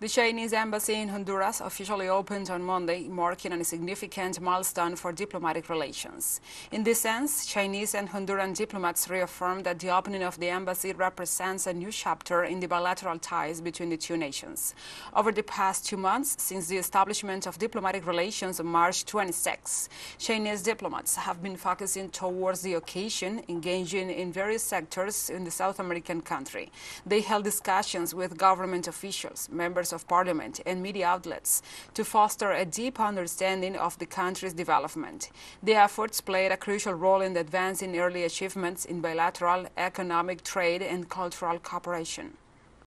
The Chinese embassy in Honduras officially opened on Monday, marking a significant milestone for diplomatic relations. In this sense, Chinese and Honduran diplomats reaffirmed that the opening of the embassy represents a new chapter in the bilateral ties between the two nations. Over the past two months, since the establishment of diplomatic relations on March 26, Chinese diplomats have been focusing towards the occasion, engaging in various sectors in the South American country. They held discussions with government officials, members of parliament and media outlets to foster a deep understanding of the country's development. The efforts played a crucial role in advancing early achievements in bilateral, economic, trade and cultural cooperation.